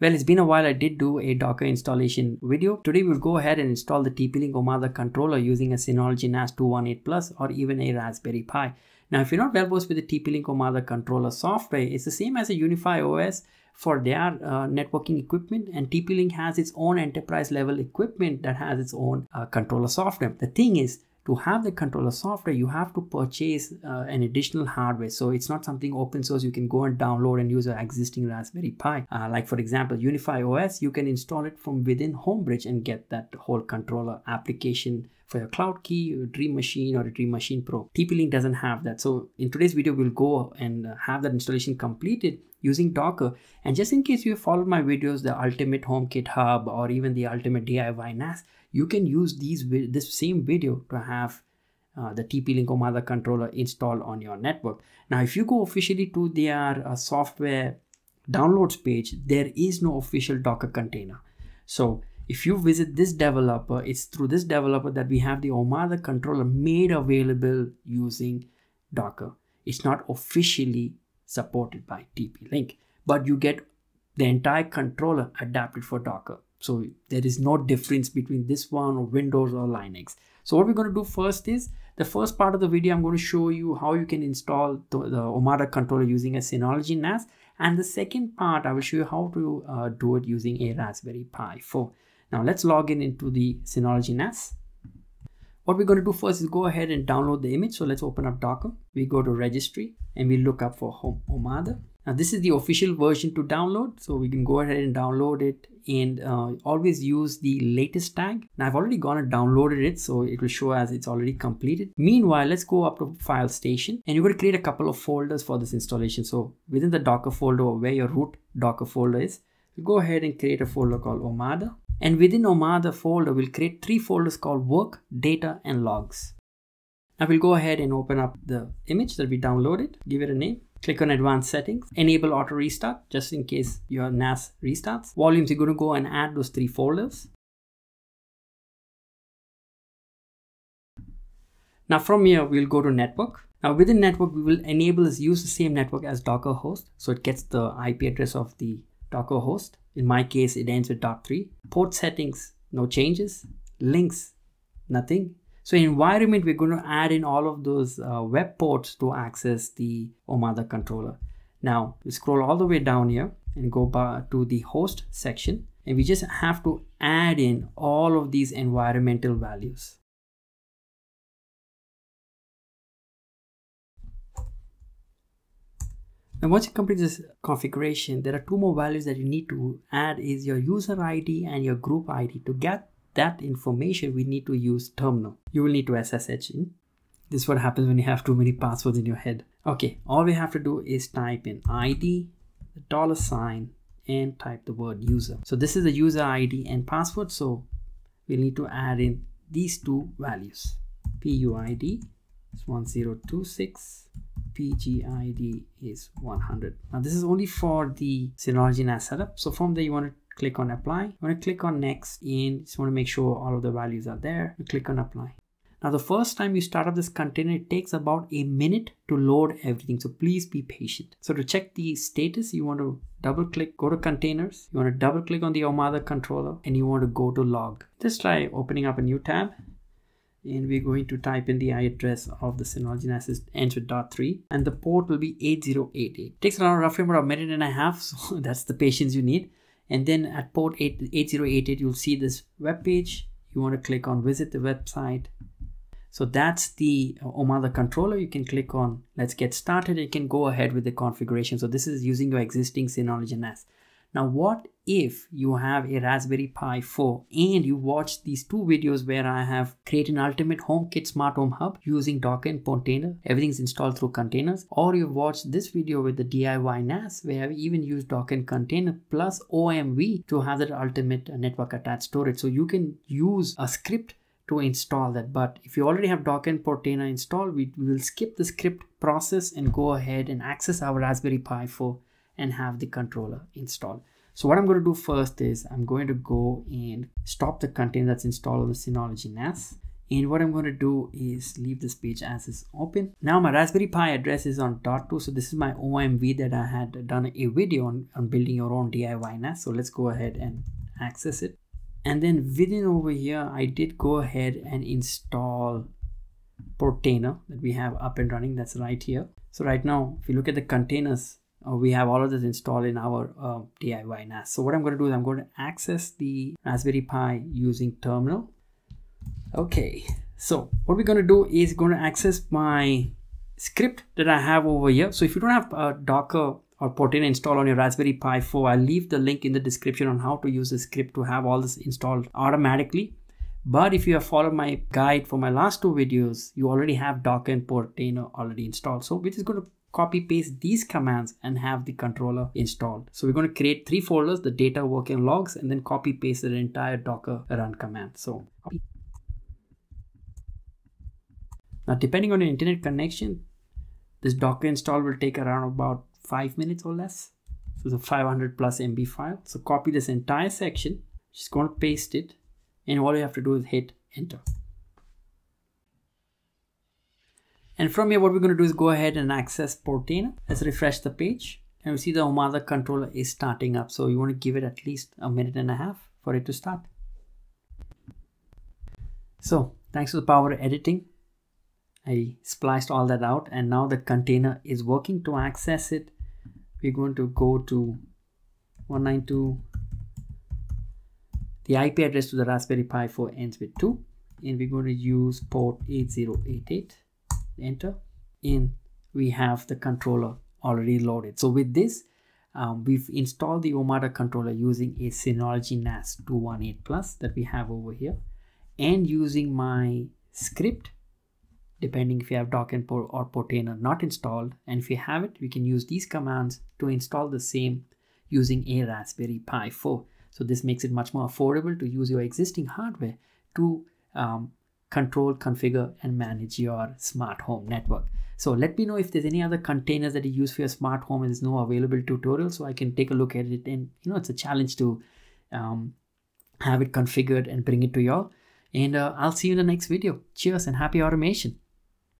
Well, it's been a while I did do a Docker installation video. Today we'll go ahead and install the TP-Link Omada controller using a Synology NAS 218 Plus or even a Raspberry Pi. Now, if you're not well versed with the TP-Link Omada controller software, it's the same as a UniFi OS for their uh, networking equipment and TP-Link has its own enterprise level equipment that has its own uh, controller software. The thing is, to have the controller software you have to purchase uh, an additional hardware. So it's not something open source you can go and download and use an existing raspberry pi. Uh, like for example UniFi OS you can install it from within homebridge and get that whole controller application for your cloud key, your Dream Machine or a Dream Machine Pro. TP-Link doesn't have that. So in today's video, we'll go and have that installation completed using Docker. And just in case you followed my videos, the Ultimate HomeKit Hub or even the Ultimate DIY NAS, you can use these this same video to have uh, the TP-Link Omada controller installed on your network. Now, if you go officially to their uh, software downloads page, there is no official Docker container. So if you visit this developer, it's through this developer that we have the Omada controller made available using Docker. It's not officially supported by TP-Link, but you get the entire controller adapted for Docker. So there is no difference between this one or Windows or Linux. So what we're going to do first is the first part of the video, I'm going to show you how you can install the, the Omada controller using a Synology NAS. And the second part, I will show you how to uh, do it using a Raspberry Pi 4. Now let's log in into the Synology NAS. What we're going to do first is go ahead and download the image. So let's open up Docker. We go to registry and we look up for Home Omada. Now this is the official version to download. So we can go ahead and download it and uh, always use the latest tag. Now I've already gone and downloaded it. So it will show as it's already completed. Meanwhile, let's go up to file station and you're going to create a couple of folders for this installation. So within the Docker folder or where your root Docker folder is, go ahead and create a folder called Omada. And within Omada folder, we'll create three folders called work, data, and logs. Now we'll go ahead and open up the image that we downloaded, give it a name, click on advanced settings, enable auto restart just in case your NAS restarts. Volumes, you're going to go and add those three folders. Now from here, we'll go to network. Now within network, we will enable us use the same network as Docker host. So it gets the IP address of the Docker host. In my case, it ends with .3. Port settings, no changes. Links, nothing. So environment, we're going to add in all of those uh, web ports to access the Omada controller. Now we scroll all the way down here and go to the host section and we just have to add in all of these environmental values. Now once you complete this configuration, there are two more values that you need to add is your user ID and your group ID to get that information, we need to use terminal. You will need to SSH in. This is what happens when you have too many passwords in your head. Okay, all we have to do is type in ID, the dollar sign, and type the word user. So this is the user ID and password. So we need to add in these two values. PUID is 1026, PGID is 100. Now this is only for the Synology NAS setup. So from there you want to click on apply. You want to click on next and just want to make sure all of the values are there. You click on apply. Now the first time you start up this container, it takes about a minute to load everything. So please be patient. So to check the status, you want to double click, go to containers. You want to double click on the Omada controller and you want to go to log. Just try opening up a new tab and we're going to type in the I address of the Synology NAS ends with .3 and the port will be 8088. It takes around roughly about a minute and a half, so that's the patience you need. And then at port 8, 8088 you'll see this web page. You want to click on visit the website. So that's the uh, Omada controller. You can click on let's get started. You can go ahead with the configuration. So this is using your existing Synology NAS now, what if you have a Raspberry Pi 4 and you watch these two videos where I have created an ultimate HomeKit smart home hub using Docker and Portainer, everything's installed through containers, or you've watched this video with the DIY NAS where I've even used Docker and Portainer plus OMV to have that ultimate uh, network attached storage. So you can use a script to install that. But if you already have Docker and Portainer installed, we, we will skip the script process and go ahead and access our Raspberry Pi 4 and have the controller installed. So what I'm going to do first is I'm going to go and stop the container that's installed on the Synology NAS and what I'm going to do is leave this page as is open. Now my Raspberry Pi address is on .2 so this is my OMV that I had done a video on, on building your own DIY NAS so let's go ahead and access it. And then within over here I did go ahead and install Portainer that we have up and running. That's right here. So right now if you look at the containers we have all of this installed in our uh, DIY NAS so what I'm going to do is I'm going to access the Raspberry Pi using terminal. Okay so what we're going to do is going to access my script that I have over here. So if you don't have a Docker or Portainer installed on your Raspberry Pi 4 I'll leave the link in the description on how to use the script to have all this installed automatically. But if you have followed my guide for my last two videos you already have Docker and Portainer already installed. So we're just going to copy paste these commands and have the controller installed. So we're going to create three folders, the data, work and logs, and then copy paste the entire docker run command. So now depending on your internet connection, this docker install will take around about five minutes or less. So it's a 500 plus MB file. So copy this entire section, just going to paste it. And all you have to do is hit enter. And from here, what we're going to do is go ahead and access Portainer. Let's refresh the page. And we see the Omada controller is starting up. So you want to give it at least a minute and a half for it to start. So thanks to the power of editing, I spliced all that out and now the container is working to access it. We're going to go to 192. The IP address to the Raspberry Pi 4 ends with 2 and we're going to use port 8088 enter in we have the controller already loaded. So with this um, we've installed the Omada controller using a Synology NAS 218 plus that we have over here and using my script depending if you have Docker or Portainer not installed. And if you have it we can use these commands to install the same using a Raspberry Pi 4 so this makes it much more affordable to use your existing hardware to um, control, configure, and manage your smart home network. So let me know if there's any other containers that you use for your smart home and there's no available tutorial so I can take a look at it. And you know, it's a challenge to um, have it configured and bring it to y'all. And uh, I'll see you in the next video. Cheers and happy automation.